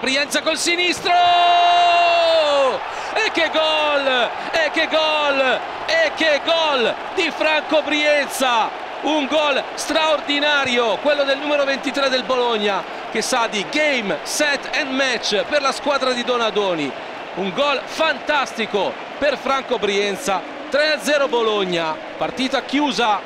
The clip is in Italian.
Brienza col sinistro! E che gol! E che gol! E che gol di Franco Brienza! Un gol straordinario quello del numero 23 del Bologna che sa di game, set and match per la squadra di Donadoni. Un gol fantastico per Franco Brienza. 3-0 Bologna partita chiusa.